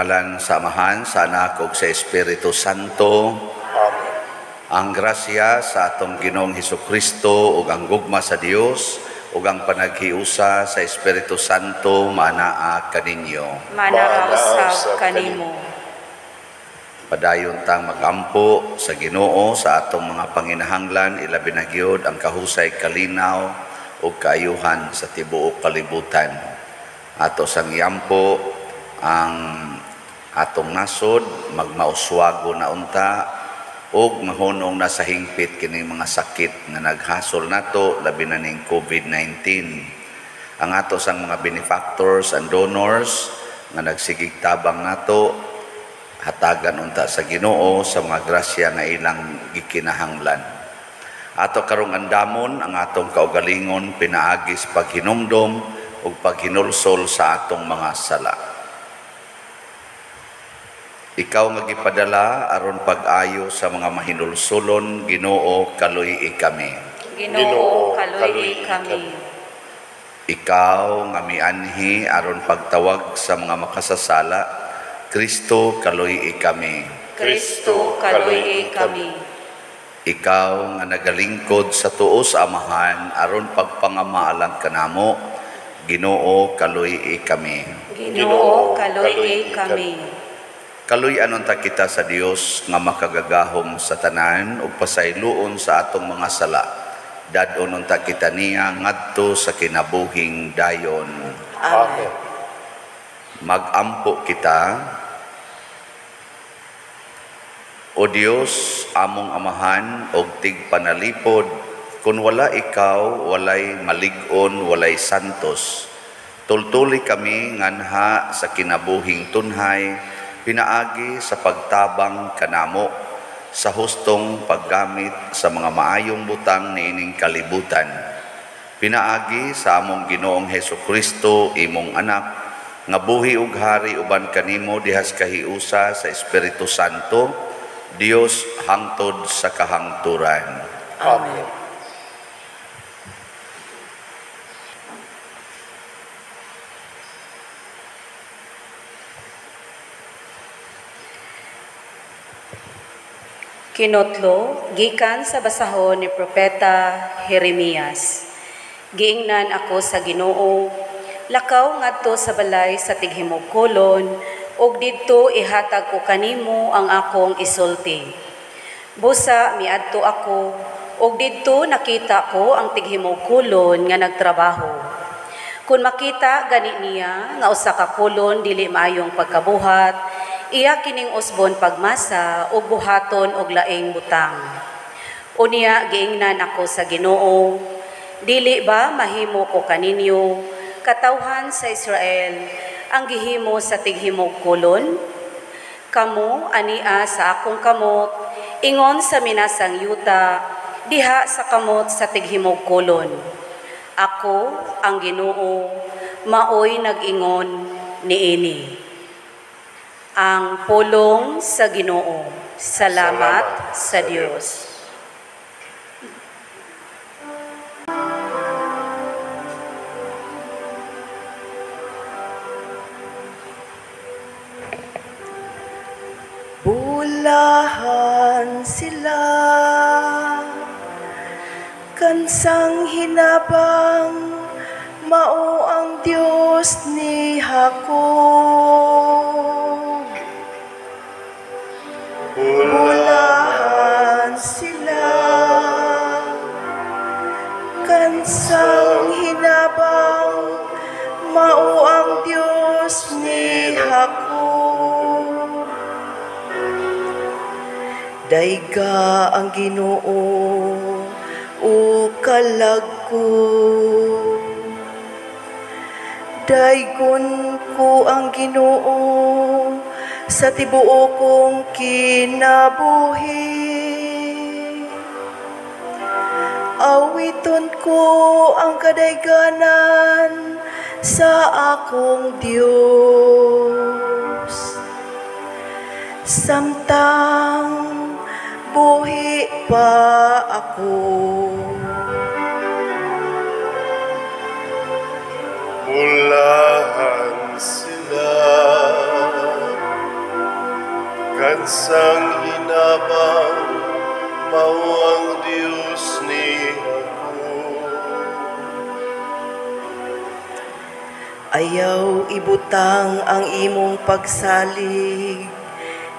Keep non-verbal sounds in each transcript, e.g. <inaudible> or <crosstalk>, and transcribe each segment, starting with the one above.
ngalan sa Amahan, sa Anak ug sa Espiritu Santo, Amen. ang grasya sa atong Ginoong Hesus Kristo ug ang gugma sa Dios ug ang panaghiusa sa Espiritu Santo manaa kaninyo. Manarausab kanimo. Padayon tang magampo sa Ginoo sa atong mga panginahanglan ilabi na gyud ang kahusay kalinaw ug kaayuhan sa tibuok kalibutan. Ato sang yampo ang atong nasod magmauswago na unta ug mahunong na sa hingpit kini mga sakit nga naghasol nato labi na ning COVID-19. Ang ato sang mga benefactors and donors nga nagsigig tabang nato hatagan unta sa Ginoo sa mga grasya nga ilang gikinahanglan. Ato karong andamon ang atong kaugalingon pinaagis paghinumdom ug paghinulsol sa atong mga sala. Ikaw nga gipadala aron pag-ayo sa mga mahinulsulon Ginoo kaluy kami. Ginoo, kaluy kami. Ikaw nga mianhi aron pagtawag sa mga makasasala Kristo kaluy kami. Kristo, kaluy kami. Ikaw nga nagalingkod sa tuo sa amahan aron pagpangamaalang kanamo Ginoo kaluy kami. Ginoo, kaluy kami. Kaluy anon ta kita sa Dios nga makagagahom sa tanan ug pasayloon sa atong mga sala. Dadon unta kita niya ngadto sa kinabuhing dayon. Amen. Magampo kita O Dios, among amahan og tigpanalipod, kung wala ikaw, walay malig-on, walay santos. Tultuli kami nganha sa kinabuhing tunhay, pinaagi sa pagtabang kanamo, sa hustong paggamit sa mga maayong butang niining kalibutan. Pinaagi sa among Ginoong Heso Kristo, imong anak, nga buhi ug hari uban kanimo dihas kahiusa sa Espiritu Santo, Dios hangtod sa kahangturan. Amen. Kinotlo, gikan sa basahon ni Propeta Jeremias. Giingnan ako sa Ginoo, lakaw ngadto sa balay sa tighimog kolon, ug didto ihatag ko kanimo ang akong isulti. Busa miadto ako, ug didto nakita ko ang tighimog kulon nga nagtrabaho. Kung makita gani niya nga usa ka kulon dili maayong pagkabuhat, iya kining usbon pagmasa ug buhaton og laing butang. Unya giingnan ako sa Ginoo, dili ba mahimo ko kaninyo katawhan sa Israel ang gihimo sa tighimog kulon? Kamo ania sa akong kamot ingon sa minasang yuta diha sa kamot sa tighimog kulon. Ako ang Ginoo maoy nag-ingon niini. Ang pulong sa Ginoo. Salamat sa Dios. Bulahan sila Kansang hinabang Mao ang Diyos ni Jacob Bulahan sila. Kansang hinabang Mao ang Diyos ni Jacob Daiga ang Ginoo o kalagko. Daigon ko ang Ginoo sa tibuo kong kinabuhi Awiton ko ang kadayganan sa akong Dios. Samtang buhi pa ako. Mulahan Kansang hinabang Mao ang Diyos ni ako Ayaw ibutang ang imong pagsalig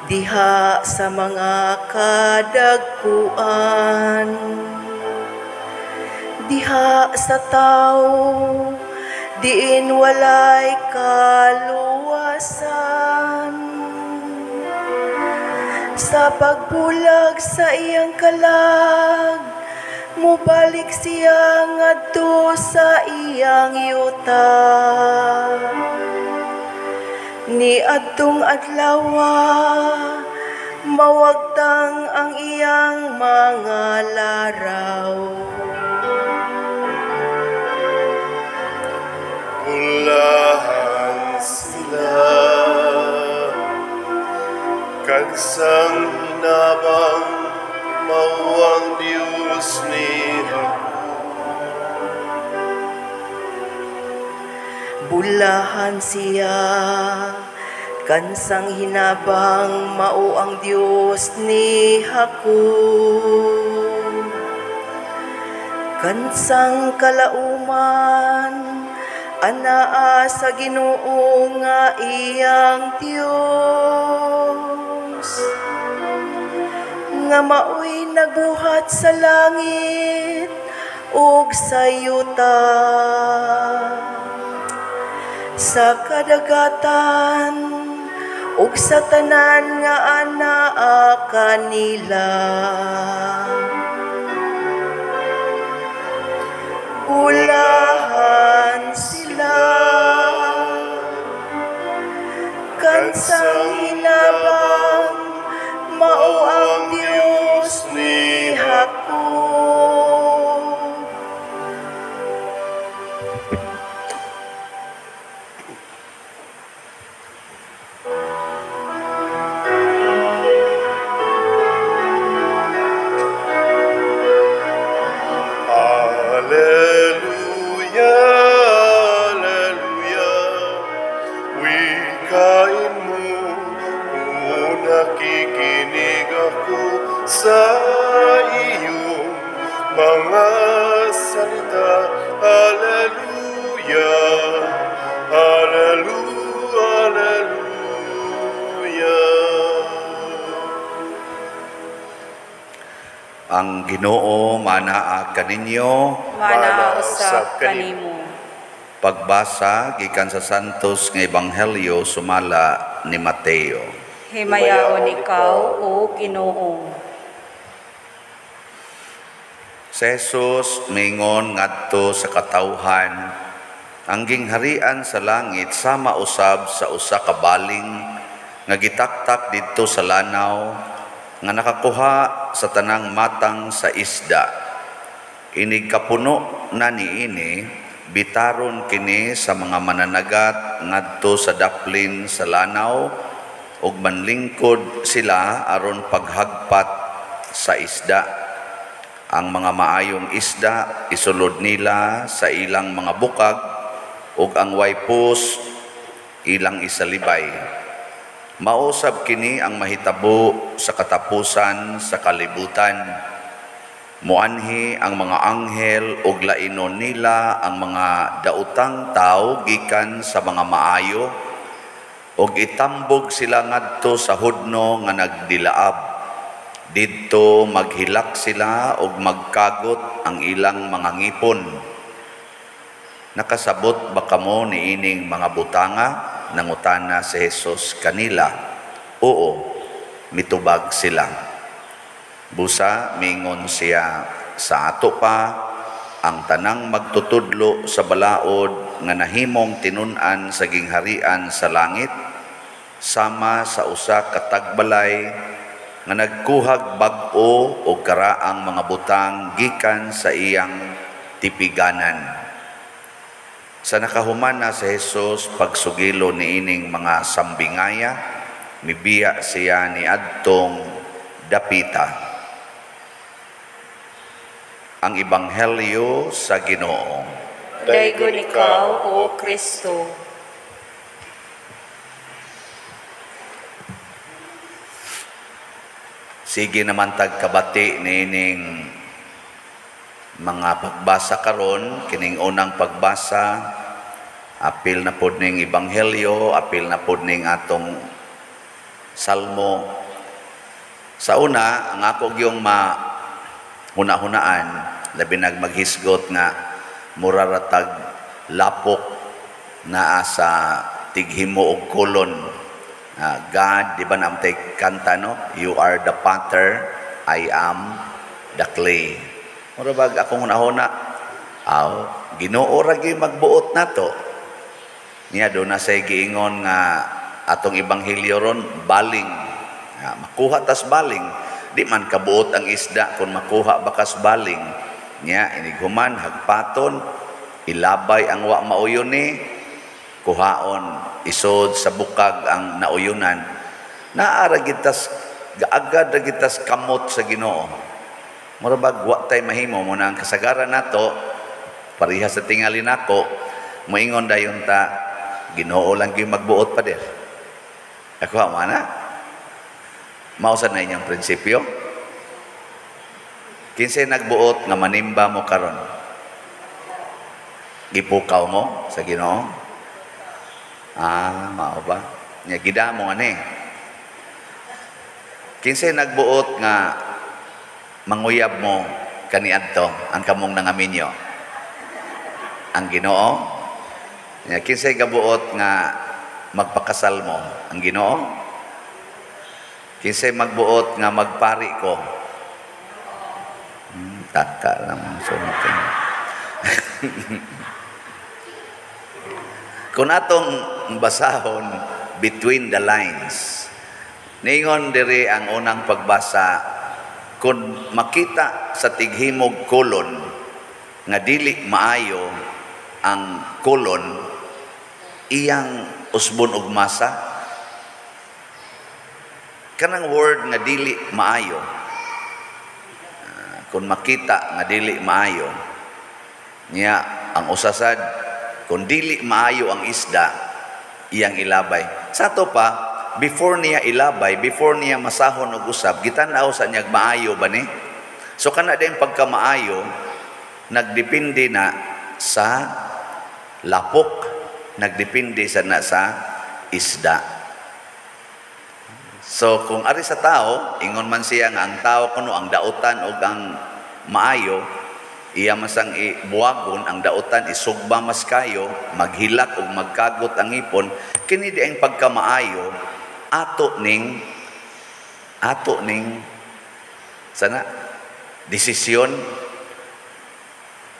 diha sa mga kadagkuan. Diha sa tao, diin walay kaluwasan. Sa pagbulag sa iyang kalag, mubalik siya ngadto sa iyang yuta. Ni adtong adlawa, mawagtang ang iyang mga laraw. Mulahan sila Kansang hinabang Mao ang Diyos ni ako Bulahan siya, kansang hinabang mao ang Diyos ni Hakon. Kansang kalauman, anaa sa Ginoo nga iyang Dios. Nga maoy nagbuhat sa langit ug sa yuta sa kadagatan ug sa tanan nga anaa kanila. Ulahan sila kansang hinabang mao ang Dios ni Ang Ginoo manaa kaninyo Mana usab kanimo. pagbasa gikan sa Santos nga Ebanghelyo sumala ni Mateo. Himayaon ikaw o Ginoo. Si Jesus mingon ngadto sa katawhan ang gingharian sa langit sama usab sa usa ka baling nga gitaktak didto sa lanaw nga nakakuha sa tanang matang sa isda. Inig kapuno na niini bitaron kini sa mga mananagat ngadto sa daplin sa lanaw ug manlingkod sila aron paghagpat sa isda ang mga maayong isda isulod nila sa ilang mga bukag ug ang waypos ilang isalibay mausab kini ang mahitabo sa katapusan sa kalibutan. Muanhi ang mga anghel ug lainon nila ang mga dautang tao gikan sa mga maayo. Ug itambog sila ngadto sa hudno nga nagdilaab. Didto maghilak sila ug magkagot ang ilang mga ngipon. Nakasabot ba kamo niining mga butanga nangutana si Jesus kanila oo mitubag sila busa mingon siya sa ato pa ang tanang magtutudlo sa balaod nga nahimong tinunan sa gingharian sa langit sama sa usa ka tagbalay nga nagkuhag bag-o o karaang mga butang gikan sa iyang tipiganan. Sa nakahuman na sa Hesus pagsugilo ni ining mga sambingaya, mibiya siya ni adtong dapita. Ang Ebanghelyo sa Ginoo. Daigon ikaw, O Kristo. Sige naman tagkabati nining mga pagbasa karon kining unang pagbasa apil na pod ning ebanghelyo apil na pod ning atong salmo sa una ang ako yung ma hunahunaan labi nag maghisgot nga muraratag lapok na sa tighimo og kolon Ah, God, di ba namtay kanta, no? You are the potter, I am the clay. Mura bag akong nahuna, aw, ginoo ragi magbuot na to. Niya do na say giingon nga atong ebanghelyo ron baling. Ah, makuha tas baling. Di man kabuot ang isda kung makuha bakas baling. Niya iniguman hagpaton ilabay ang wa mauyon ni kuhaon isod sa bukag ang nauyunan naara gitas gaagad ra kamot sa Ginoo murabag wa tay mahimo mo na ang kasagaran nato pareha sa tingali nako moingon dayon ta Ginoo lang gyud magbuot pa der. Ako mana mausa na inyong prinsipyo? Kinsa nagbuot nga manimba mo karon? Gipukaw mo sa Ginoo? Ah, mao ba? Nya gidamo ani. Kinsay nagbuot nga manguyab mo kaniadto ang kamong nangaminyo? Ang Ginoo? Kinsay gabuot nga magpakasal mo? Ang Ginoo? Kinsay magbuot nga magpari ko? Hmm, taka lang sunod. <laughs> Kung atong basahon between the lines, ningon diri ang unang pagbasa, kung makita sa tighimog kolon, nga dili maayo ang kolon, iyang usbon ug masa, kanang word nga dili maayo, ah, kung makita nga dili maayo, niya ang usasad kung dili maayo ang isda, iyang ilabay. Sa to pa, before niya ilabay, before niya masahon og usab, gitanaw sa niyag maayo ba ni? So kana din pagkamaayo, nagdepende na sa lapok, nagdepende sa na sa isda. So kung ari sa tao, ingon man siya nga ang tao kuno ang dautan og ang maayo, iya masang ibuwagon ang dautan isugba mas kayo maghilak ug magkagot ang ipon kini di ang pagkamaayo ato ning ato ning sana desisyon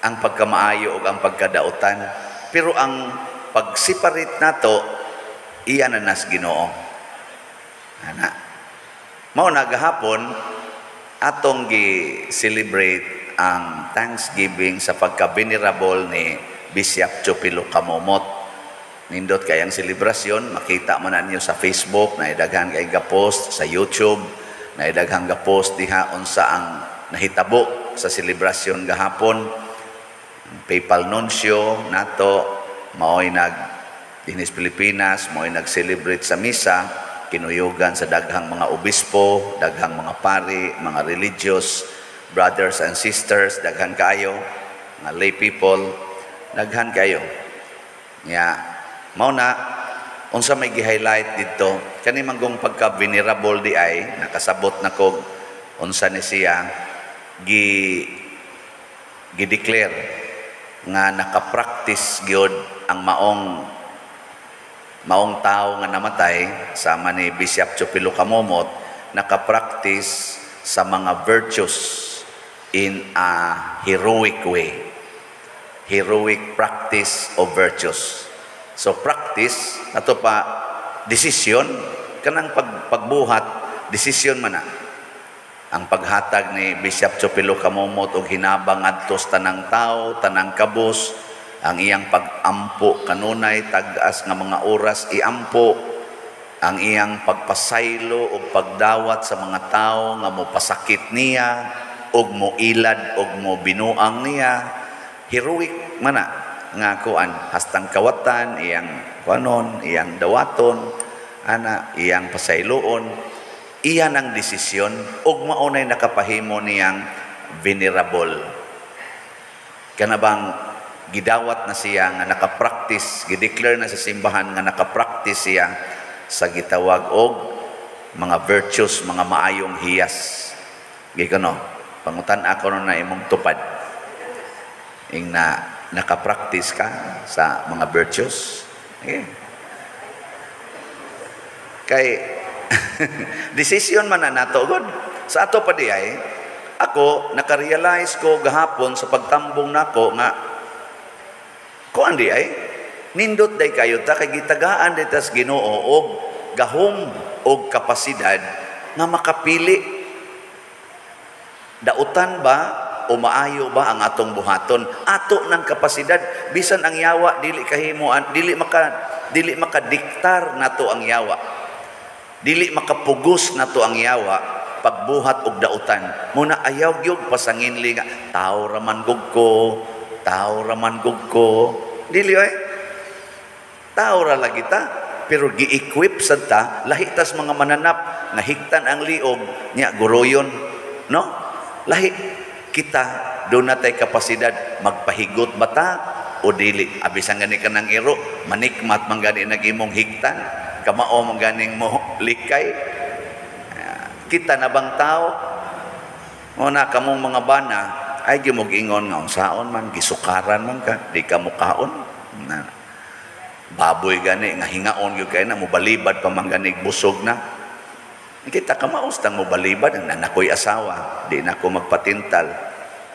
ang pagkamaayo ug ang pagkadautan. Pero ang pag-separate nato iya na nas Ginoo. Ana. Mao nagahapon atong gi celebrate ang Thanksgiving sa pagka-venerable ni Bishop Chupilo Kamomot. Nindot kayang selebrasyon, makita mo na niyo sa Facebook, na idaghan kay post sa YouTube, na idaghan post diha unsa ang nahitabo sa selebrasyon gahapon. PayPal nuncio nato maoy nag dinis Pilipinas, maoy nag-celebrate sa misa, kinuyugan sa daghang mga obispo, daghang mga pari, mga religious, brothers and sisters, daghan kayo, mga lay people, daghan kayo. Nya, mao na unsa may gi-highlight dito, kani manggong pagka venerable di ay nakasabot na kog unsa ni siya gi gi-declare nga naka-practice gyud ang maong maong tao nga namatay sama ni Bishop Chupilo Kamomot naka-practice sa mga virtues in a heroic way. Heroic practice of virtues. So practice, ato pa, desisyon, kanang pag, pagbuhat, desisyon man na. ang paghatag ni Bishop Chopilo Kamomot og hinabang adto sa tanang tao, tanang kabus, ang iyang pagampo kanunay tagas nga mga oras iampo. Ang iyang pagpasaylo o pagdawat sa mga tao nga mo pasakit niya og mo ilad og mo binuang niya. Heroic man na nga kuan hastang kawatan iyang kuanon iyang dawaton ana iyang pasayloon. Iyan ang desisyon ug maunay nakapahimo niyang venerable. Kanabang gidawat na siya nga nakapractice gideclare na sa simbahan nga nakapractice siya sa gitawag og mga virtues mga maayong hiyas. Gikano pangutan ako na imong tupad. Ing na nakapractice ka sa mga virtues okay. kay <laughs> Decision man na nato god. Sa ato pa di ay ako nakarealize ko gahapon sa pagtambong nako nga ko andi ay nindot day kayo ta kay gitagaan ditas Ginoo og gahom og kapasidad nga makapili dautan ba o maayo ba ang atong buhaton ato ng kapasidad bisan ang yawa dili kahimuan dili maka dili makadiktar nato ang yawa Dili makapugos na to ang yawa pagbuhat og dautan. Muna ayaw gyud pasanginli nga tao raman gug ko, tao raman gug ko. Dili ay. Tao ra lagi ta, pero gi-equip sad ta lahi tas mga mananap nga hiktan ang liog nya guroyon, no? Lahi kita do na tay kapasidad magpahigot bata o dili abisan gani kanang iro manikmat man gani nagimong hiktan kamao mong ganing mo likay. Kita na bang tao? Mo na kamong mga bana ay gimog ingon nga unsaon man gisukaran man ka di ka mukaon. Na baboy gani nga hingaon gyud kay na mobalibad pa man gani busog na. Kita ka maustang mobalibad ang nanakoy asawa di na ko magpatintal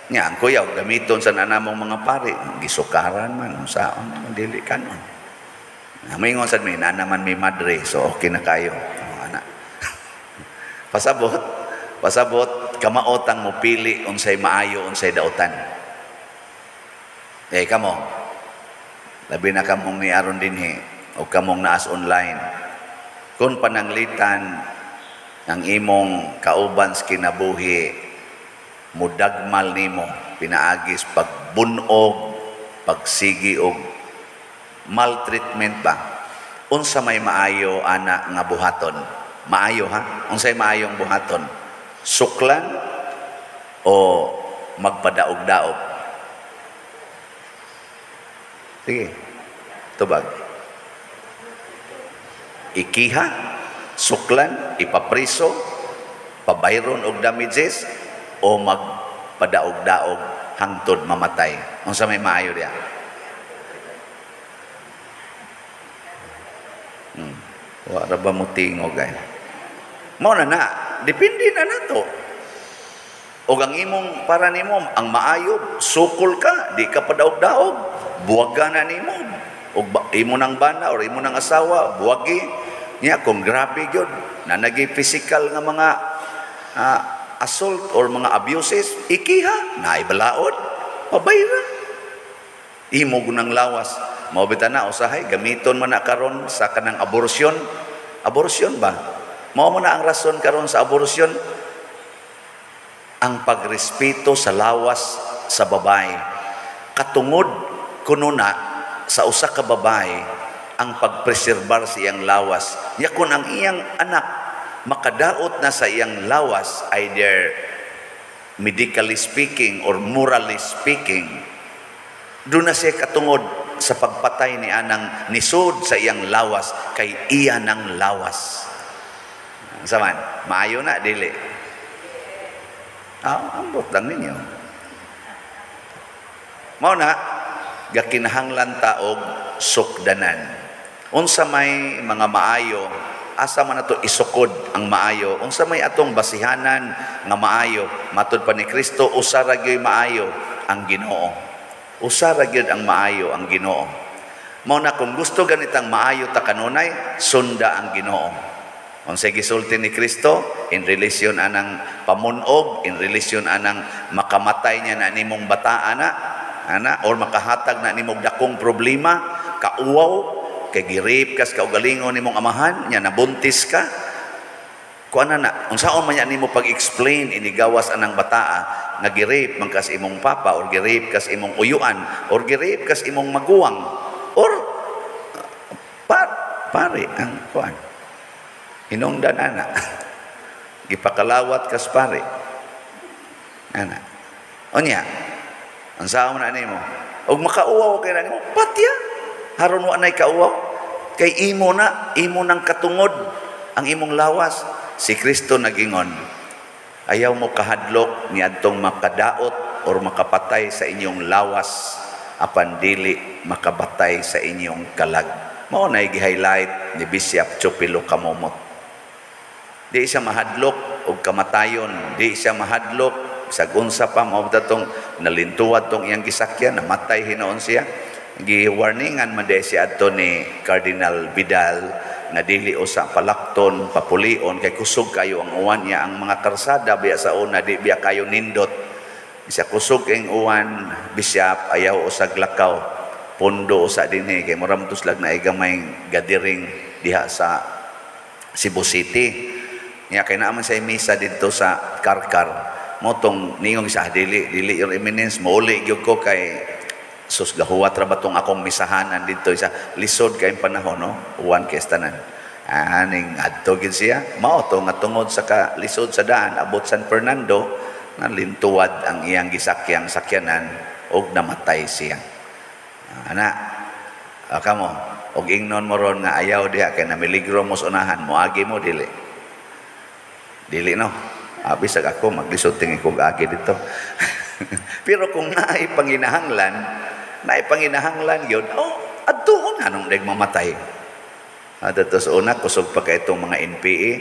nya ang kuyaw gamiton sa nanamong mga pare gisukaran man unsaon man dili kanon Maingon sad mi na naman may madre, so okay na kayo. Ana. <laughs> pasabot, pasabot kamaotang mo pili unsay maayo unsay dautan. Eh kamo. Labi na kamong ni aron dinhi o kamong naas online. Kung pananglitan ang imong kauban sa kinabuhi mudagmal nimo pinaagis pagbunog pagsigi og maltreatment ba? Unsa may maayo ana nga buhaton? Maayo ha? Unsay maayong buhaton? Suklan o magpadaog-daog? Sige tubag. Ikiha suklan ipapriso pabayron og damages o magpadaog-daog hangtod mamatay unsa may maayo diya Hmm. Wala ba mo tingog ay? Mo na na, depende na nato. O ang imong para nimo ang maayo, sukol ka, di ka padaog-daog, buwaga na nimo. O imo nang bana or imo nang asawa, buwagi. Niya kung grabe gyud na nagi physical nga mga uh, assault or mga abuses, ikiha, naibalaod, pabayra. Imo gunang lawas, Mao na usahay gamiton man na karon sa kanang abortion. Abortion ba? Mao mo na ang rason karon sa abortion ang pagrespeto sa lawas sa babae. Katungod kuno na sa usa ka babae ang pagpreserbar sa iyang lawas. Ya kun ang iyang anak makadaot na sa iyang lawas either medically speaking or morally speaking doon na siya katungod sa pagpatay ni anang nisod sa iyang lawas kay iya ng lawas. Saman, maayo na dili. Ah, ambot lang ninyo. Mao na gakinahanglan ta og sukdanan. Unsa may mga maayo, asa man nato isukod ang maayo. Unsa may atong basihanan nga maayo, matud pa ni Kristo usara gyud maayo ang Ginoo. Usara gyud ang maayo ang Ginoo. Mao na kung gusto ganitang maayo ta kanunay sunda ang Ginoo. Unsay gisulti ni Kristo in relation anang pamunog, in relation anang makamatay niya na nimong bataan na, ana or makahatag na nimong dakong problema, kauwaw, kay girip kas kaugalingon nimong amahan, nya nabuntis ka. Kuana na, unsaon man yan nimo pag-explain inigawas anang bataa nga girip man kas imong papa or girip kas imong uyuan or girip kas imong maguwang or par, pare ang kuan Hinungdan ana. <laughs> Gipakalawat kas pare. Ana. Onya. Ang sao na nimo. Og makauwaw kay nimo. Patya. Haron wa nay kauwaw. Kay imo na, imo nang katungod ang imong lawas. Si Kristo nagingon. Ayaw mo kahadlok ni adtong makadaot or makapatay sa inyong lawas apan dili makabatay sa inyong kalag. Mao na gi-highlight ni Bishop Chupilo Kamomot. Di siya mahadlok og kamatayon, di siya mahadlok sa unsa pa mao datong nalintuwad tong iyang gisakyan, namatay hinoon siya. Gi-warningan man di siya adto ni Cardinal Vidal nga dili usa palakton, papulion kay kusog kayo ang uwan niya ang mga karsada biya sa una di biya kayo nindot. Siya kusog ang uwan, bisyap ayaw usag lakaw. Pondo usa dinhi kay muram tuslag na igamay gadiring diha sa Cebu City. Niya kay naaman sa misa dito sa Karkar. Motong ningong isa dili dili your eminence mauli gyud ko kay sus gahuwat ra ba tong akong misahanan dito isa lisod kay panahon no uwan kay tanan. Aning adto gid siya mao to nga tungod sa ka lisod sa daan abot San Fernando nga lintuwad ang iyang gisakyang sakyanan og namatay siya. Ana, aka mo, og ingnon mo ron nga ayaw diha kay namiligro mo unahan, moagi mo dili. Dili no. Abi sa ako maglisod tingin ko agi dito. <laughs> Pero kung naay panginahanglan, naay panginahanglan yun, oh, adtuon anong dag mamatay. At ito sa una, kusog pa kay itong mga NPA.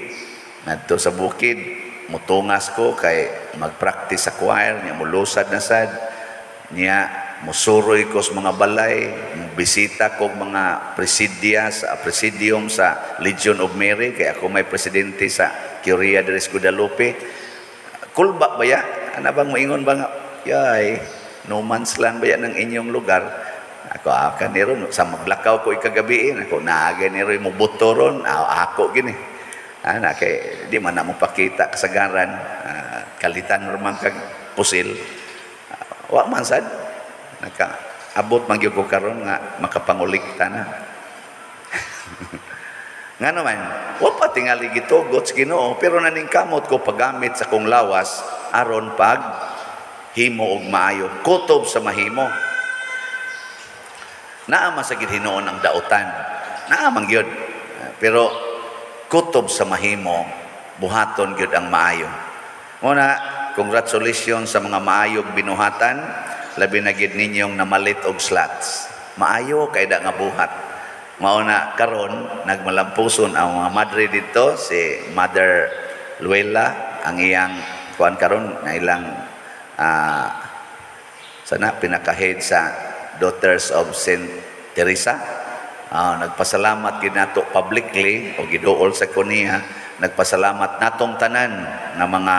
Nadto sa bukid, mutungas ko kay mag-practice sa choir, niya mulusad na sad, niya musuroy ko sa mga balay, bisita ko mga presidya sa presidium sa Legion of Mary, kay ako may presidente sa Curia de Guadalupe. Kulba ba ya? Ano bang moingon ba nga? Yay, no man's land ba yan ang inyong lugar? Ako akan ni ron, sa maglakaw ko ikagabiin, ako naaga ni ron, mubuto ron, ako gini. Ana kay di man na mo pakita kasagaran, uh, kalitan man kag pusil. Uh, wa man sad naka abot man ko karon nga makapangulikta na. <laughs> nga naman, wa pa tingali gitugot sa Ginoo, pero naningkamot ko paggamit sa kong lawas aron pag himo og maayo, kutob sa mahimo. Naa sa gid hinuon ang dautan. Naa man gyud. Pero kutob sa mahimo, buhaton gyud ang maayo. Muna, congratulations sa mga maayog binuhatan, labi na gid ninyong namalit og slots. Maayo kay da nga buhat. Mauna karon nagmalampuson ang mga madre dito si Mother Luella ang iyang kuan karon nga ilang uh, sana pinaka-head sa Daughters of Saint Teresa. Uh, nagpasalamat gid nato publicly o giduol sa kuniya nagpasalamat natong tanan na mga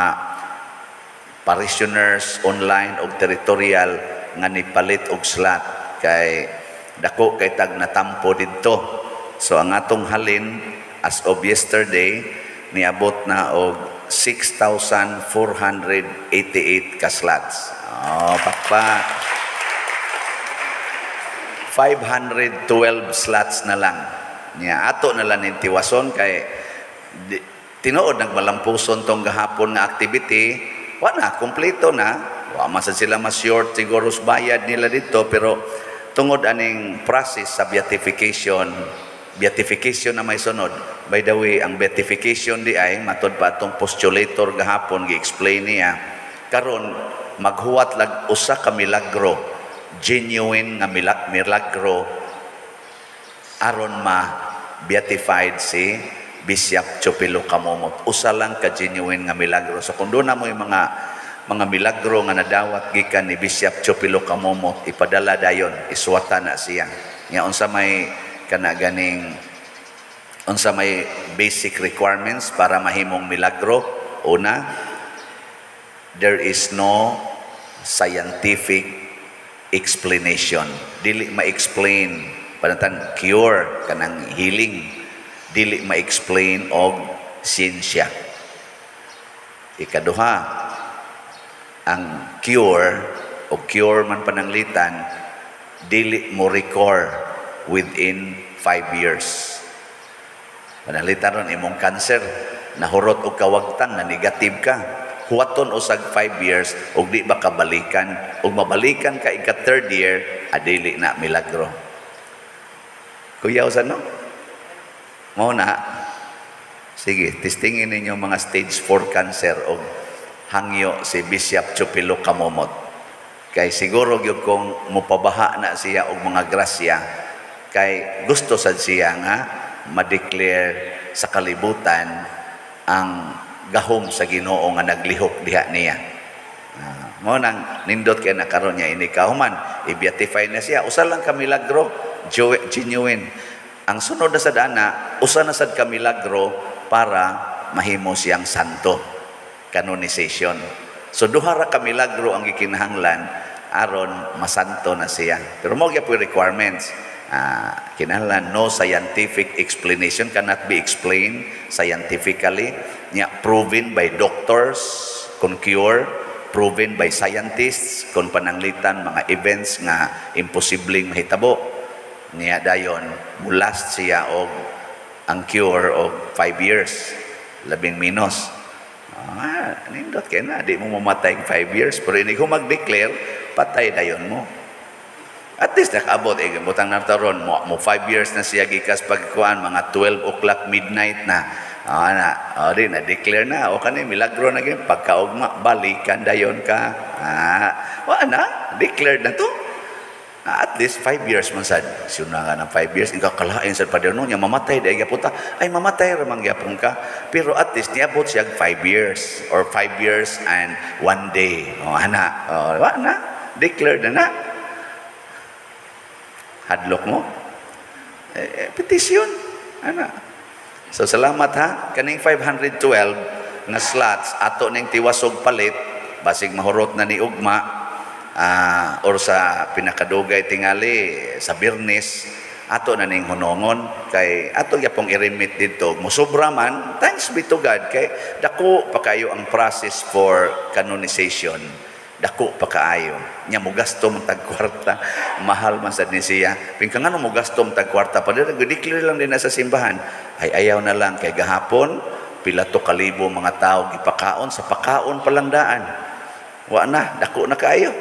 parishioners online o territorial nga nipalit og slot kay dako kay tag natampo didto. So ang atong halin as of yesterday niabot na og 6,488 ka slots. Oh, pakpa. 512 slots na lang. Niya ato na lang ni tiwason kay di, tinuod nagmalampuson tong gahapon nga activity, wa na kompleto na. Wa man sila mas short siguro bayad nila dito pero tungod aning process sa beatification beatification na may sunod. By the way ang beatification di ay matod pa atong postulator gahapon gi-explain niya karon maghuwat lag usa ka milagro genuine nga milagro aron ma beatified si Bishop Chopilo Kamomot usa lang ka genuine nga milagro. So kung doon na mo yung mga mga milagro nga nadawat gikan ni Bishop Chopilo Kamomot ipadala dayon iswata na siya. Nga unsa may kana ganing unsa may basic requirements para mahimong milagro? Una there is no scientific explanation. Dili ma-explain panatan cure kanang healing. Dili ma-explain og siyensya. Ikaduha ang cure o cure man pananglitan dili mo record within 5 years Panalitan ron imong cancer, nahurot og kawagtang na negative ka. Huwaton usag 5 years ug di ba kabalikan ug mabalikan ka ika third year adili na milagro. Kuya usan no? Mo na. Sige, testingin ninyo mga stage 4 cancer o hangyo si Bishop Chupilo Kamomot. Kay siguro gyud kung mupabaha na siya og mga grasya kay gusto sad siya nga ma-declare sa kalibutan ang gahom sa Ginoo nga naglihok diha niya. Mo nang nindot kay nakaroon niya ini kahuman i-beatify na siya. Usa lang ka milagro genuine. Ang sunod na sad ana usa na sad ka milagro para mahimo siyang santo. Canonization. So duha ra ka milagro ang gikinahanglan aron masanto na siya. Pero mo gyud requirements Ah, kinahanglan no scientific explanation cannot be explained scientifically. Nya proven by doctors kung cure proven by scientists kung pananglitan mga events nga imposibleng mahitabo. Niya dayon mulast siya og ang cure og 5 years labing minos ah nindot kay na di mo mamatay 5 years pero ini ko mag-declare patay dayon mo at least nakaabot. Eh butang nartaron mo mo 5 years na siya gikas pagkuan mga 12 o'clock midnight na. Ah na oh, di na declare na. O kani milagro na gyud. Pagkaugma balikan dayon ka. Ah wa na. Declared na to. Ah, at least 5 years man sad. Suna nga ng 5 years. Ikaw kalain sa padre no nya mamatay dai gaputa ay mamatay ra man gyapon ka. Pero at least niabot siya 5 years. Or 5 years and one day. Oh ana. Oh wa na. Declared na na hadlok mo? Eh, eh, petition ana so salamat ha? Kaning 512 nga slots ato ning tiwasog palit basig mahurot na ni ugma ah, or sa pinakadugay tingali sa Birnis ato na ning hunongon. Kay ato gyapong i-remit didto musubra man thanks be to God. Kay dako pa kayo ang process for canonization dako pa kaayo. Nya mo gasto mo tag kwarta. Mahal man sad ni siya. Pingka ngano mo gasto mo tag kwarta. Pa dira declare lang din sa simbahan. Ay ayaw na lang. Kay gahapon pila to kalibo mga tao. Gipakaon sa pakaon palang daan. Wa na. Dako na kaayo.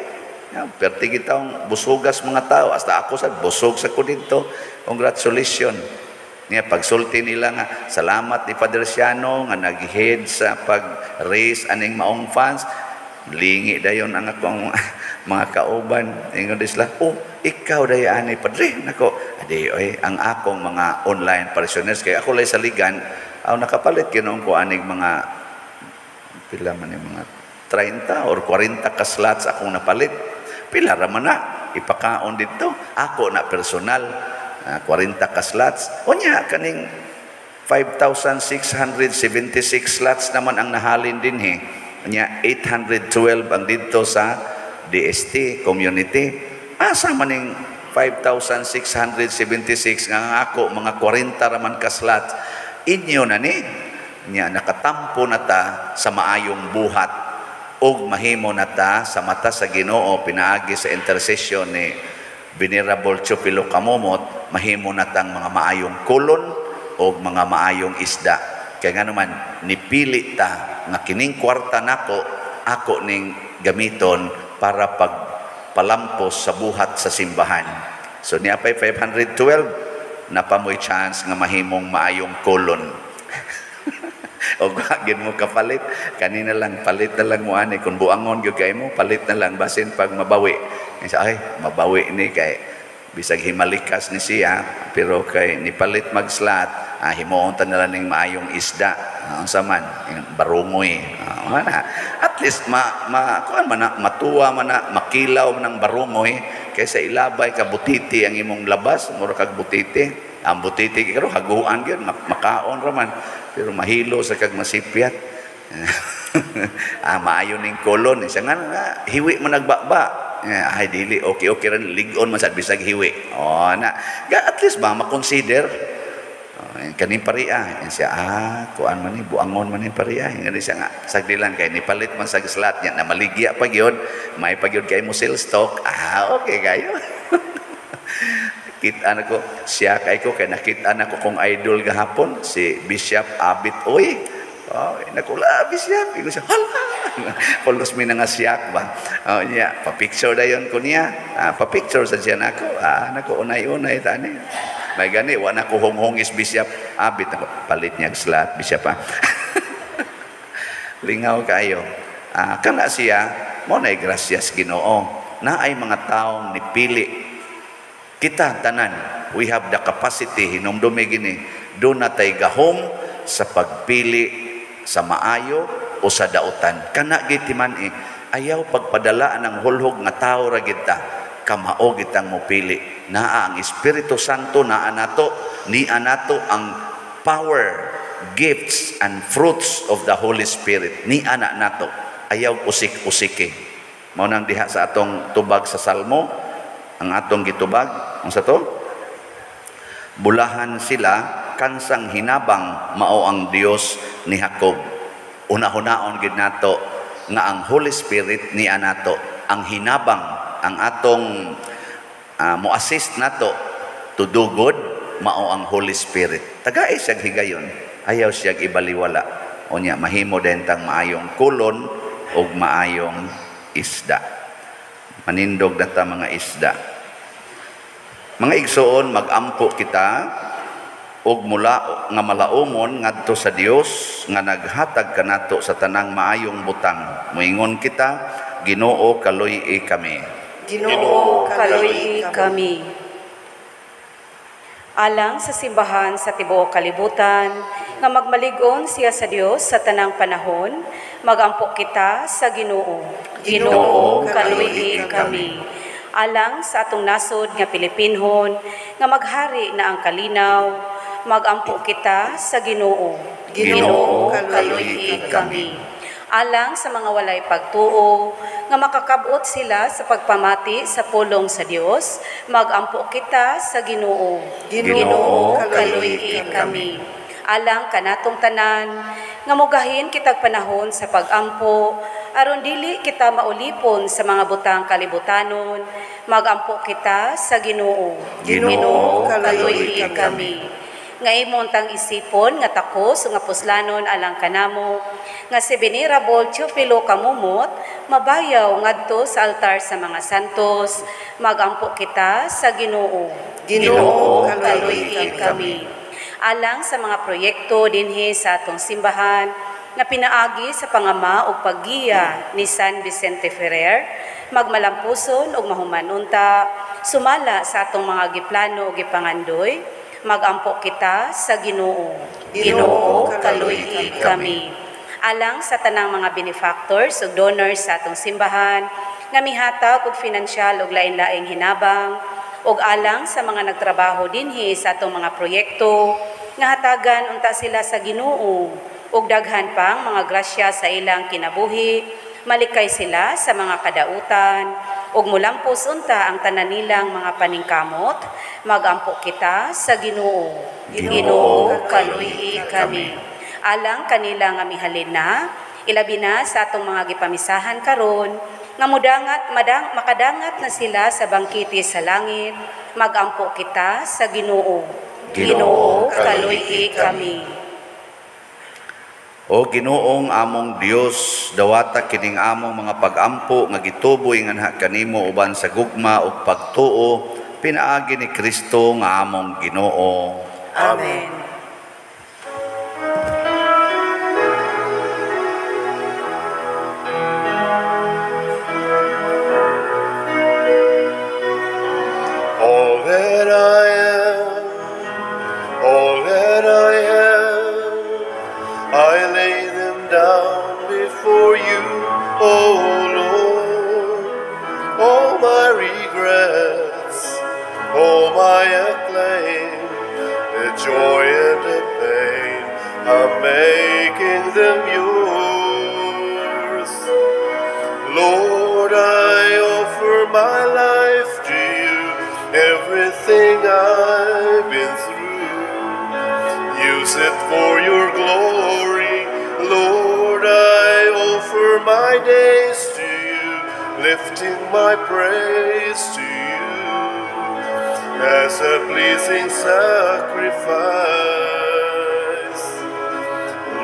Perti kita busugas mga tao. Hasta ako sa busog sa ko dito. Congratulations. Niya, pagsulti nila nga, salamat ni Padre Siano nga nag-head sa pag-raise aning maong funds. Lingi dayon ang akong <laughs> mga kauban. Ingon din sila, oh, ikaw dahi ani Padre. Nako, adi, oy, ang akong mga online parishioners, kaya ako lay sa ligan, aw nakapalit kinong ko aning mga pila man yung mga 30 or 40 ka slots akong napalit. Pila ra man na ipakaon dito. Ako na personal ah, 40 ka slots. Unya kaning 5,676 slots naman ang nahalin din he. Unya 812 ang dito sa DST community. Asa man ning 5,676 nga ako mga 40 raman ka slots. Inyo na ni nya nakatampo na ta sa maayong buhat ug mahimo na ta sa mata sa Ginoo pinaagi sa intercession ni Venerable Chupilo Kamomot mahimo na tang mga maayong kulon o mga maayong isda kay nga naman nipili ta nga kining kwarta nako ako ning gamiton para pag palampos sa buhat sa simbahan. So niya pa'y 512 napamoy chance nga mahimong maayong kulon <laughs> o gagin mo kapalit kanina lang palit na lang mo ani. Kung buangon kay mo palit na lang. Basin pag mabawi. Ay mabawi ni kay bisag himalikas ni siya pero kay ni palit magslat ah, himuon ta na lang ning maayong isda. Ang saman barungoy. Ah, wala. at least ma, ma kuan man na, matuwa man na makilaw man ng barungoy kaysa ilabay ka butiti ang imong labas. Mura kag butiti. Ang butiti karo haguan mak- makaon ra man. Pero mahilo sa kag masipyat. <laughs> ah maayo ning kolon. Siya nga nga hiwi mo nagbaba. Eh, ay dili okay okay ran ligon man sad bisag hiwi. Oh na. At least ba makonsider kaning paria yan siya ah kuan man ni buangon man ni paria ngani siya nga sagdilan kay nipalit man sa slat niya na maligya pa gyud may pa gyud kay mo sell stock ah okay kayo. <laughs> Kita na ko siya kay ko kay nakita na ko kong idol gahapon si Bishop Abit Oy oh nakula Bishop. Ingo siya hala. <laughs> Kulos mi nga siyak ba? Oh niya pa picture dayon ko niya. Ah, pa picture sa siya nako ah nako unay-unay tani may gani wa na ko honghongis Bishop. Abit ako. Palit niya og slot Bishop pa <laughs> lingaw kayo. Ah kana siya mo na gracias Ginoo. Na ay mga taong nipili. Kita tanan we have the capacity hinumdumi gini do na tay gahom sa pagpili sa maayo o sa dautan. Kana giti man eh ayaw pagpadala ng hulhog nga tao ra gid kamao gitang mopili naa ang Espiritu Santo naa nato ni anato ang power gifts and fruits of the Holy Spirit. Ni ana nato. Ayaw usik-usiki mao nang diha sa atong tubag sa Salmo. Ang atong gitubag unsa to? Bulahan sila kansang hinabang mao ang Dios ni Jacob. Una-hunaon gid nato nga ang Holy Spirit ni anato ang hinabang ang atong ah, mo-assist nato to do good mao ang Holy Spirit. Tagay siya higayon. Ayaw siya ibaliwala unya mahimo din tang maayong kulon ug maayong isda. Manindog na ta mga isda. Mga igsoon magampo kita ug mula nga malaumon ngadto sa Dios nga naghatag kanato sa tanang maayong butang. Moingon kita Ginoo kaloy kami Ginoo, kaluy kami. Alang sa simbahan sa tibuok kalibutan, nga magmaligon siya sa Dios sa tanang panahon, magampo kita sa Ginoo. Ginoo, kaluy kami. Alang sa atong nasod nga Pilipinhon, nga maghari na ang kalinaw, magampo kita sa Ginoo. Ginoo, kaluy kami alang sa mga walay pagtuo, nga makakabot sila sa pagpamati sa pulong sa Dios, magampo kita sa Ginoo. Ginoo, kaluy kami. Alang kanatong tanan, nga mugahin kitag panahon sa pagampo, aron dili kita maulipon sa mga butang kalibutanon, magampo kita sa Ginoo. Ginoo, kaluy kami nga imong tang isipon nga takos nga puslanon alang kanamo nga si Venerable Teofilo Kamumot mabayaw ngadto sa altar sa mga santos. Magampo kita sa Ginoo. Ginoo, kaluy kami. alang sa mga proyekto dinhi sa atong simbahan nga pinaagi sa pangama ug paggiya ni San Vicente Ferrer magmalampuson ug mahumanunta sumala sa atong mga giplano ug gipangandoy magampo kita sa Ginoo. Ginoo, kaluy kami. Alang sa tanang mga benefactors ug donors sa atong simbahan, nga mihatag og finansyal ug lain-laing hinabang, ug alang sa mga nagtrabaho dinhi sa atong mga proyekto, nga hatagan unta sila sa Ginoo, ug daghan pang mga grasya sa ilang kinabuhi, malikay sila sa mga kadautan, ug mulampos unta ang tanan nilang mga paningkamot, magampo kita sa Ginoo. Ginoo, kaluy kami. Alang kanila nga mihalin na, ilabi na sa atong mga gipamisahan karon, nga mudangat madang makadangat na sila sa bangkiti sa langit, magampo kita sa Ginoo. Ginoo, kaluy kami. O Ginoong among Dios dawata kining among mga pagampo nga gituboy nga nha kanimo uban sa gugma ug pagtuo pinaagi ni Kristo nga among Ginoo. Amen. All that joy and the pain are making them yours. Lord, I offer my life to you, everything I've been through. Use it for your glory. Lord, I offer my days to you, lifting my praise to you. As a pleasing sacrifice.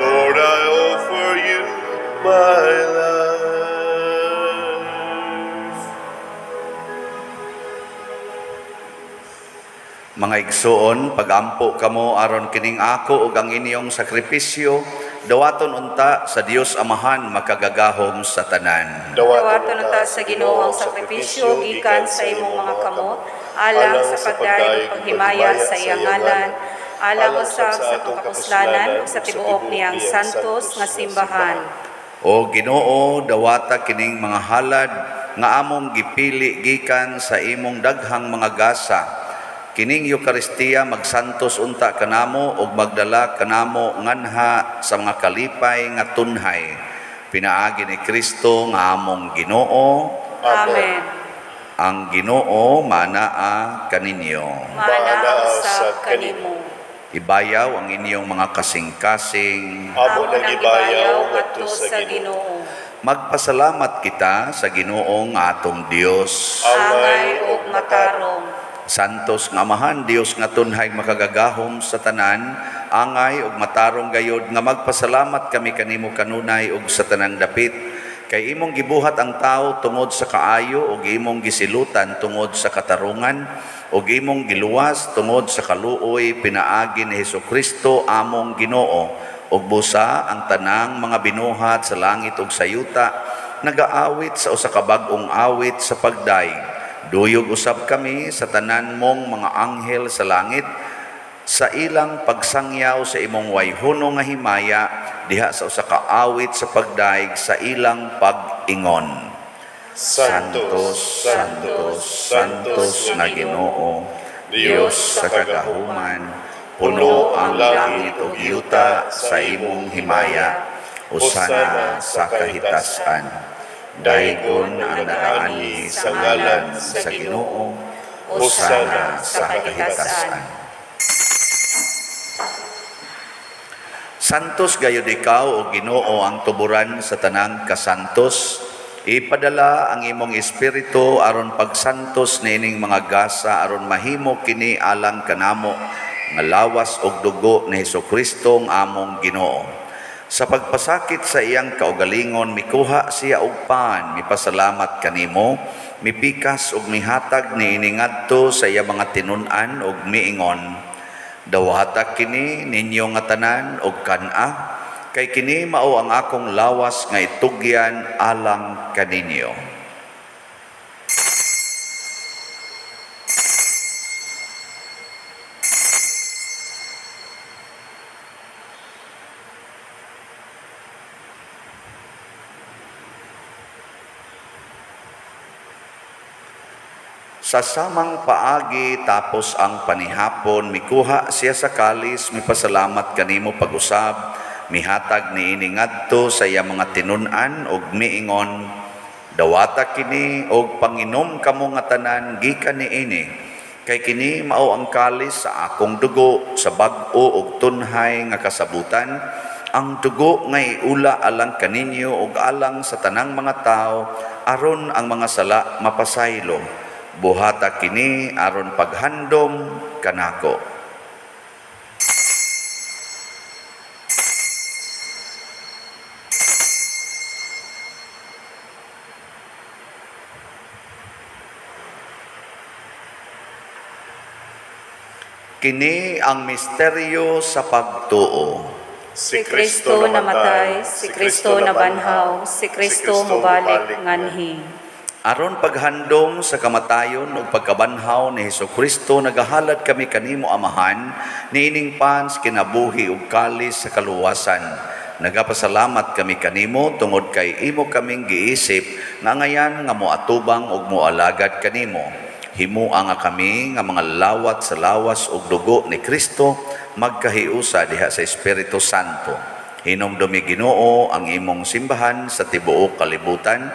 Lord, I offer you my life. Mga igsoon, pagampo kamo aron kining ako ug ang inyong sakripisyo, dawaton unta sa Dios Amahan makagagahom sa tanan. Dawaton ta sa Ginoo ang sakripisyo gikan sa imong mga kamot alang sa pagdayon paghimaya sa iyang ngalan alang usab sa atong kapuslanan sa tibuok niyang santos nga simbahan. O Ginoo, dawata kining mga halad nga among gipili gikan sa imong daghang mga gasa. Kining Eucharistia magsantos unta kanamo ug magdala kanamo nganha sa mga kalipay nga tunhay. Pinaagi ni Kristo nga among Ginoo, Amen. Ang Ginoo manaa kaninyo. Mana usab kanimo. Ibayaw ang inyong mga kasing-kasing. Amo nang ibayaw ngadto sa Ginoo. Magpasalamat kita sa Ginoong atong Dios. Angay ug matarong. Santos nga amahan Dios nga tunhay makagagahom sa tanan, angay ug matarong gayod nga magpasalamat kami kanimo kanunay ug sa tanang dapit. Kay imong gibuhat ang tao tungod sa kaayo ug imong gisilutan tungod sa katarungan ug imong giluwas tungod sa kaluoy pinaagi ni Hesukristo among Ginoo. Ug busa ang tanang mga binuhat sa langit ug sa yuta nagaawit sa usa ka bag-ong awit sa pagdaig Duyog usab kami sa tanan mong mga anghel sa langit sa ilang pagsangyaw sa imong wayhuno nga himaya diha sa usa ka awit sa pagdaig sa ilang pag-ingon. Santos, Santos, Santos na Ginoo, Dios sa kagahuman, puno ang langit ug yuta sa imong himaya, usana sa kahitasan. Daigon ang naani sa ngalan sa Ginoo, usana sa kahitasan. Santos gayud ikaw o Ginoo ang tuburan sa tanang kasantos. Ipadala ang imong espiritu aron pagsantos nining mga gasa aron mahimo kini alang kanamo nga lawas og dugo ni Hesukristo ang among Ginoo. Sa pagpasakit sa iyang kaugalingon, mikuha siya og pan, mipasalamat kanimo, mipikas og mihatag ni iningadto sa iya mga tinunan og miingon. Dawata kini ninyo nga tanan og kana, kay kini mao ang akong lawas nga itugyan alang kaninyo. Sa samang paagi tapos ang panihapon, mikuha siya sa kalis, mipasalamat kanimo pag-usab, mihatag ni iningadto sa iya mga tinunan og miingon, dawata kini og panginom kamo nga tanan gikan ni ini. Kay kini mao ang kalis sa akong dugo sa bag-o og tunhay nga kasabutan, ang dugo nga iula alang kaninyo og alang sa tanang mga tao aron ang mga sala mapasaylo buhata kini aron paghandom kanako. Kini ang misteryo sa pagtuo. Si Kristo namatay, si Kristo nabanhaw, si Kristo mubalik nganhi. Aron paghandom sa kamatayon ug pagkabanhaw ni Hesus Kristo nagahalad kami kanimo amahan niining pans kinabuhi ug kalis sa kaluwasan. Nagapasalamat kami kanimo tungod kay imo kaming giisip nga ngayan nga moatubang ug moalagad kanimo. Himuang nga kami nga mga lawat sa lawas ug dugo ni Kristo magkahiusa diha sa Espiritu Santo. Hinumdumi Ginoo ang imong simbahan sa tibuok kalibutan.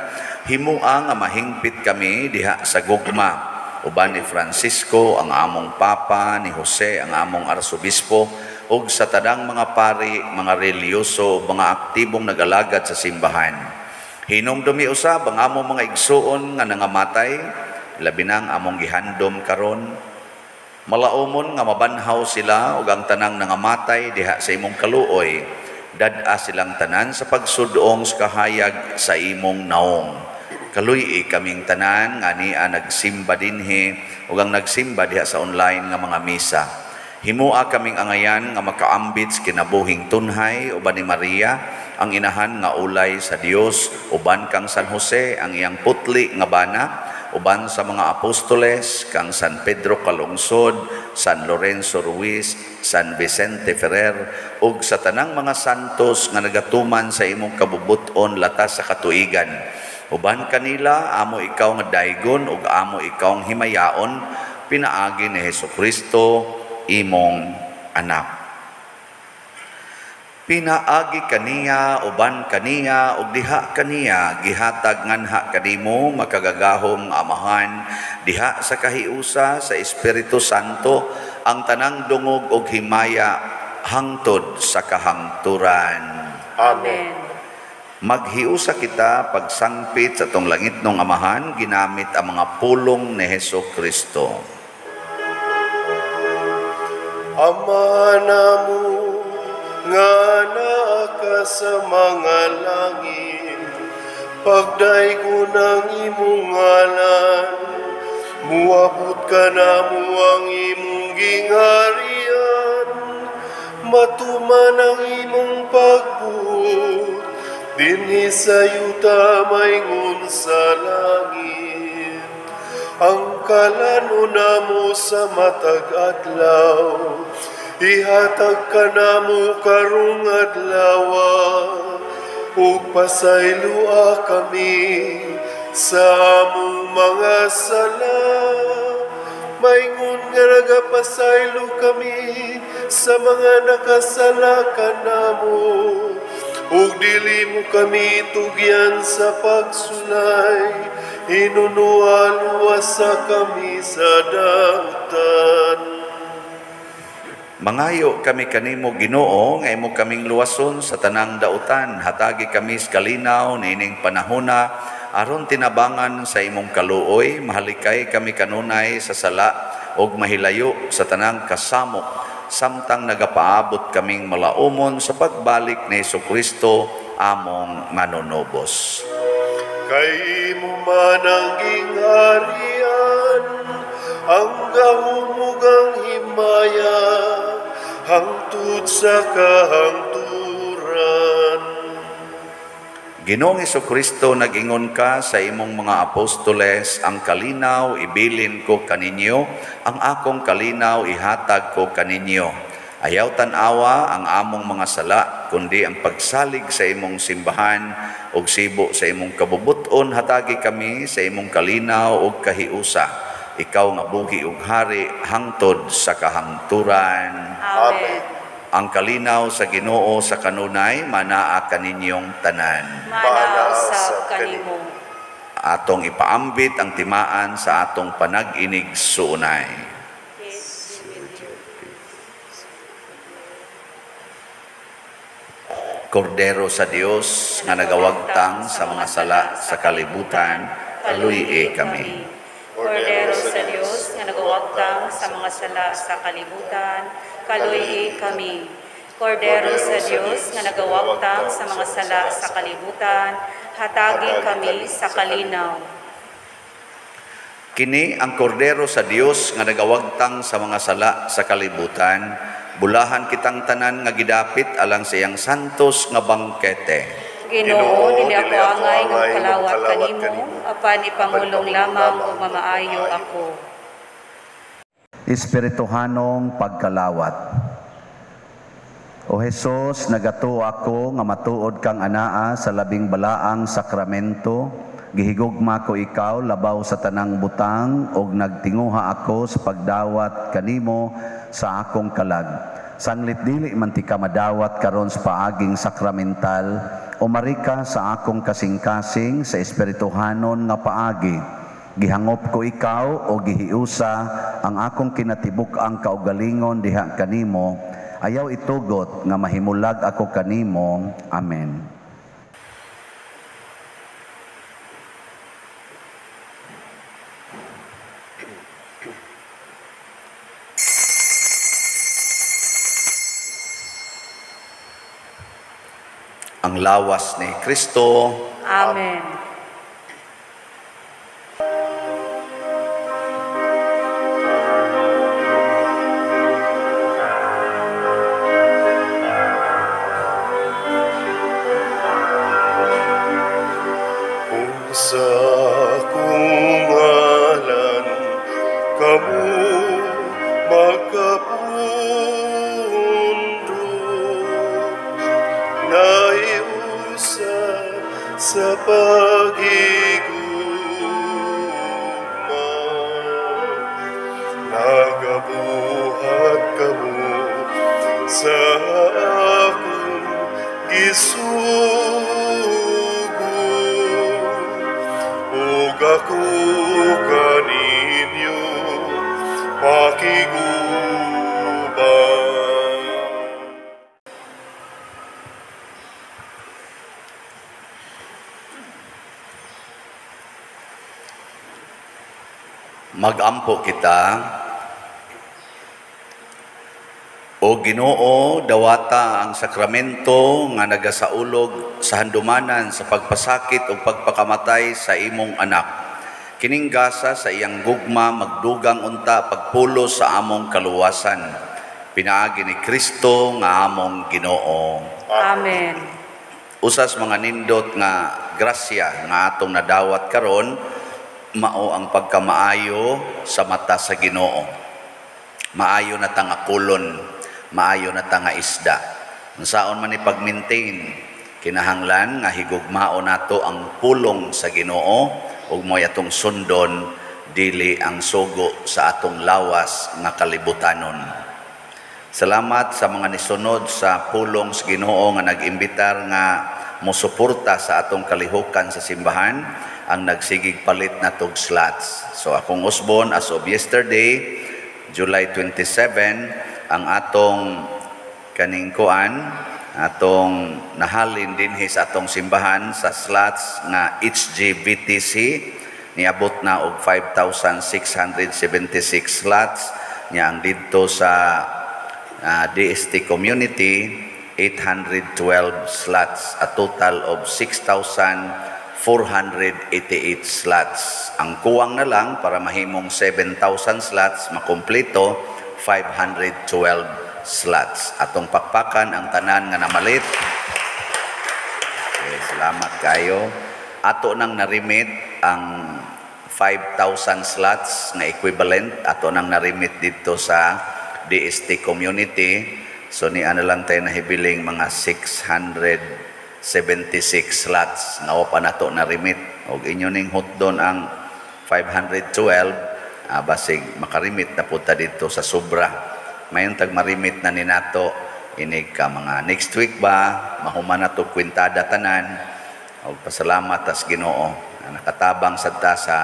Himua nga mahingpit kami diha sa gugma. Uban ni Francisco ang among papa, ni Jose ang among arsobispo, ug sa tanang mga pari, mga reliyoso, mga aktibong nagalagad sa simbahan. Hinumdumi usab ang among mga igsuon nga nangamatay, labi na ang among gihandom karon. Malaumon nga mabanhaw sila ug ang tanang nangamatay diha sa imong kaluoy, dad-a silang tanan sa pagsudong sa kahayag sa imong naong. Kaluy kaming tanan nga niya nagsimba dinhi ug ang nagsimba diha sa online nga mga misa. Himua kaming angayan nga makaambit kinabuhing tunhay uban ni Maria ang inahan nga ulay sa Dios uban kang San Jose ang iyang putli nga bana uban sa mga apostoles kang San Pedro Calungsod, San Lorenzo Ruiz, San Vicente Ferrer ug sa tanang mga santos nga nagatuman sa imong kabubuton latas sa katuigan. Uban kanila amo ikaw nga daygon ug amo ikaw nga himayaon pinaagi ni Hesus Kristo imong anak. Pinaagi kaniya, uban kaniya, ug diha kaniya, gihatag nganha kanimo makagagahom amahan, diha sa kahiusa sa Espiritu Santo, ang tanang dungog ug himaya hangtod sa kahangturan. Amen. Maghiusa kita pagsangpit sa tong langit ng amahan, ginamit ang mga pulong ni Heso Kristo. Ama namu nga naa ka sa mga langit, pagdaygo ng imong ngalan, muabot ka na mo ang imong gingarian, matuman ang imong pagbuot, dinhi sa yuta maingon sa langit. Ang kalano mo sa matag adlaw, ihatag ka na mo karong adlawa, ug kami sa among mga sala. Maingon nga nagapasaylo kami sa mga nakasala ka namo, ug dili mo kami tugyan sa pagsulay, inunualwa sa kami sa dautan. Mangayo kami kanimo Ginoo nga imo kaming luwason sa tanang dautan. Hatagi kami sa kalinaw nining panahona aron tinabangan sa imong kaluoy mahalikay kami kanunay sa sala ug mahilayo sa tanang kasamok samtang nagapaabot kaming malaumon sa pagbalik ni Kristo among manunobos. Kay mo man ang gingharian, ang gahumugang himaya, hangtod sa kahangturan. Ginoong Iso Kristo, nag-ingon ka sa imong mga apostoles, ang kalinaw ibilin ko kaninyo, ang akong kalinaw ihatag ko kaninyo. Ayaw tanawa ang among mga sala, kundi ang pagsalig sa imong simbahan ug sibo sa imong kabubuton hatagi kami sa imong kalinaw ug kahiusa. Ikaw nga buhi ug hari hangtod sa kahangturan. Amen. Ang kalinaw sa Ginoo sa kanunay manaa kaninyong tanan. Manaw sa kanimo. atong ipaambit ang timaan sa atong panag-inig suunay. Kordero sa Dios nga nagawagtang sa mga sala sa kalibutan, kaluy kami. Kordero sa Dios nga nagawagtang sa mga sala sa kalibutan, kaluy kami. Kordero sa Dios nga nagawagtang sa mga sala sa kalibutan, hatagi kami sa kalinaw. Kini ang kordero sa Dios nga nagawagtang sa mga sala sa kalibutan, bulahan kitang tanan nga gidapit alang sa iyang santos nga bangkete. Ginoo, dili ako angay ng kalawat kanimo, apan ipangulong lamang ug mamaayo ako. Espirituhanong pagkalawat. O Jesus, nagato ako nga matuod kang anaa sa labing balaang sakramento, gihigugma ko ikaw labaw sa tanang butang ug nagtinguha ako sa pagdawat kanimo sa akong kalag. Sanglit dili man ti ka madawat karon sa paaging sakramental, umarika sa akong kasing-kasing sa espirituhanon nga paagi. Gihangop ko ikaw o gihiusa ang akong kinatibuk ang kaugalingon diha kanimo. Ayaw itugot nga mahimulag ako kanimo. Amen. Ang lawas ni Kristo Amen. Makigubang Magampo kita o Ginoo dawata ang sakramento nga nagasaulog sa handumanan sa pagpasakit o pagpakamatay sa imong anak. Kining gasa sa iyang gugma magdugang unta pagpulo sa among kaluwasan. Pinaagi ni Kristo nga among Ginoo. Amen. Usas mga nindot nga grasya nga atong nadawat karon mao ang pagkamaayo sa mata sa Ginoo. Maayo na tanga kulon, maayo na tanga isda. Unsaon man ni pag-maintain kinahanglan nga higugmao nato ang pulong sa Ginoo ug mo atong sundon dili ang sugo sa atong lawas nga kalibutanon. Salamat sa mga nisunod sa pulong sa Ginoo nga nag-imbitar nga mosuporta sa atong kalihukan sa simbahan ang nagsigig palit na tog slots. So akong usbon as of yesterday, July 27, ang atong kaning kuan atong nahalin dinhi sa atong simbahan sa slots nga HGBTC niabot na og 5,676 slots. Niya ang didto sa uh, DST community 812 slots. A total of 6,488 slots. Ang kuwang na lang para mahimong 7,000 slots makumpleto 512 slots. Atong pakpakan ang tanan nga namalit. Okay, salamat kayo. Ato nang narimit ang 5,000 slots na equivalent. Ato nang narimit dito sa DST community. So ni ano lang tayo nahibiling mga 676 slots nga pa nato narimit. Og inyo ning hotdon ang 512 ah, basig makarimit na punta dito sa sobra mayon tag marimit na ni nato. Inig ka mga next week ba? Mahuman na to kwintada tanan. Og pasalamat tas Ginoo na nakatabang sadta sa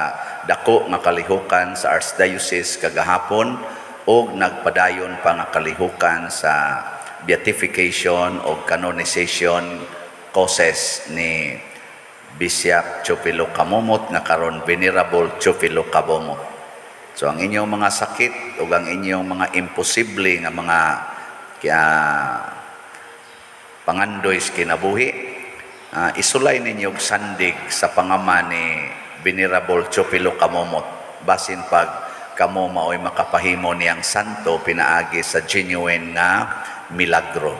dako nga kalihukan sa Archdiocese kagahapon ug nagpadayon pa nga kalihukan sa beatification o canonization causes ni Bishop Chupilo Kamumot nga karon Venerable Chupilo Kabomot. So ang inyong mga sakit ug ang inyong mga imposible nga mga kaya pangandoy sa kinabuhi ah, isulay ninyo sandig sa pangama ni Venerable Chupilo Kamomot basin pag kamo maoy makapahimo niyang santo pinaagi sa genuine nga milagro.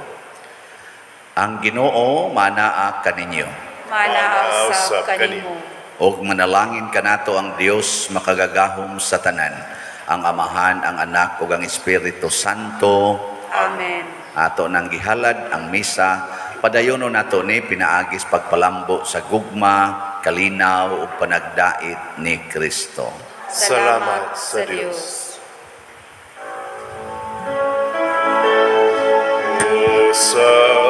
Ang Ginoo manaa kaninyo. Sa sa kanimo. Og manalangin kanato ang Dios makagagahom sa tanan, ang Amahan, ang Anak ug ang Espiritu Santo. Amen. Ato nang gihalad ang misa, padayono nato ni pinaagis pagpalambo sa gugma, kalinaw ug panagdait ni Kristo. Salamat sa Diyos. salutares